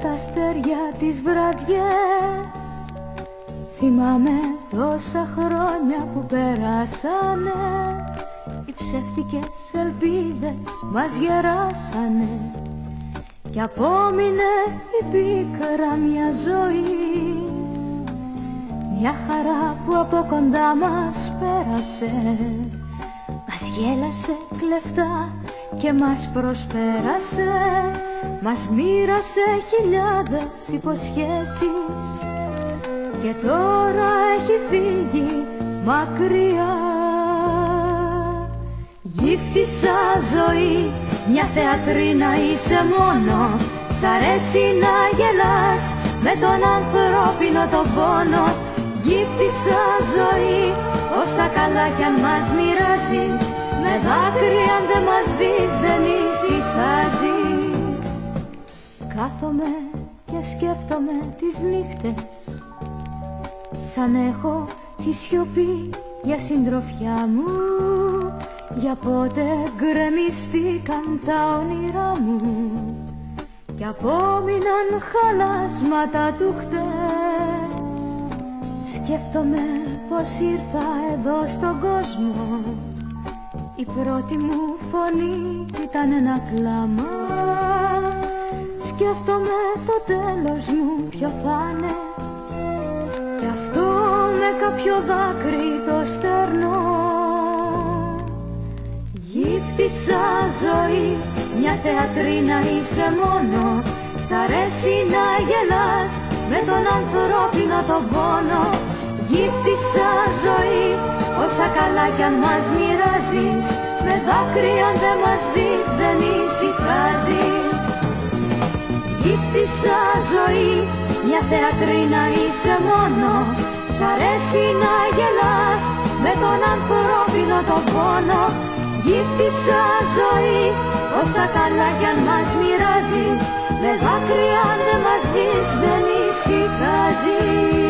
τα αστέρια τις βραδιές. Θυμάμαι τόσα χρόνια που περάσανε Οι ψεύτικες ελπίδες μας γεράσανε. Κι απόμεινε η πίκρα μια ζωής Μια χαρά που από κοντά μας πέρασε. Μας γέλασε κλεφτά και μας προσπέρασε Μας μοίρασε χιλιάδες υποσχέσεις. Και τώρα έχει φύγει μακριά. Γύφτησα ζωή, μια θεατρίνα είσαι μόνο. Σ' αρέσει να γελάς με τον ανθρώπινο τον πόνο. Γύφτησα ζωή, όσα καλά κι αν μας μοιράζεις. Με δάκρυα αν δεν μας δεις δεν ησυχάζεις Κάθομαι και σκέφτομαι τις νύχτες. Σαν έχω τη σιωπή για συντροφιά μου Για πότε γκρεμιστήκαν τα όνειρά μου. Κι απόμειναν χαλάσματα του χτες. Σκέφτομαι πως ήρθα εδώ στον κόσμο. Η πρώτη μου φωνή ήταν ένα κλάμα Σκέφτομαι το τέλος μου ποιο θα είναι Κι αυτό με κάποιο δάκρυ το στερνό. Γύφτησα ζωή, μια θεατρίνα είσαι μόνο. Σ' αρέσει να γελάς με τον ανθρώπινο τον πόνο. Γύφτησα ζωή, όσα καλά κι αν μας μοιράζεις. Με δάκρυα δεν μας δεις, δεν ησυχάζεις μια θεατρίνα είσαι μόνο. Σ' αρέσει να γελάς με τον ανθρώπινο τον πόνο. Γύφτησα ζωή, όσα καλά κι αν μας μοιράζεις. Με δάκρυα δεν μας δεις, δεν ησυχάζεις